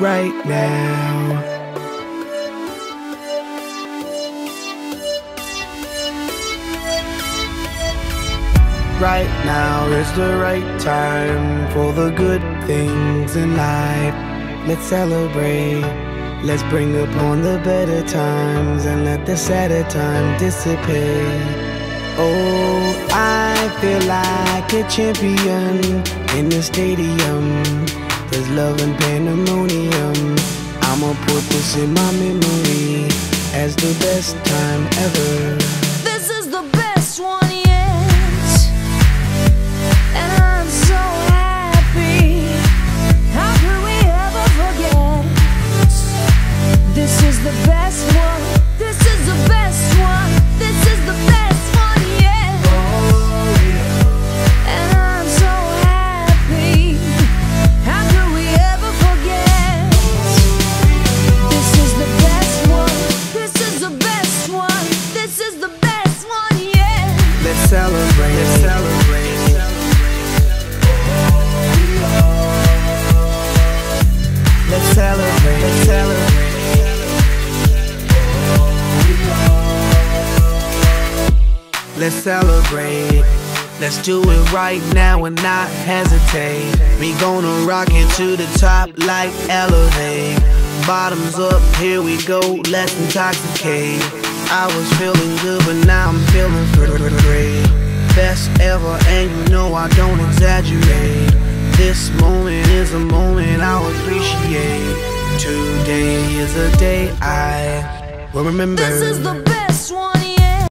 right now. Right now is the right time for the good things in life. Let's celebrate. Let's bring upon the better times and let the sadder time dissipate. Oh, I feel like a champion in the stadium. There's love and pandemonium. I'ma put this in my memory as the best time ever. This is the best one yet. And I'm so happy. How could we ever forget? This is the best celebrate. Let's celebrate. Let's celebrate. Let's celebrate. Let's celebrate. Let's do it right now and not hesitate. We gonna rock it to the top like elevate. Bottoms up, here we go, let's intoxicate. I was feeling good, but now I'm feeling great. I don't exaggerate. This moment is a moment I'll appreciate. Today is a day I will remember. This is the best one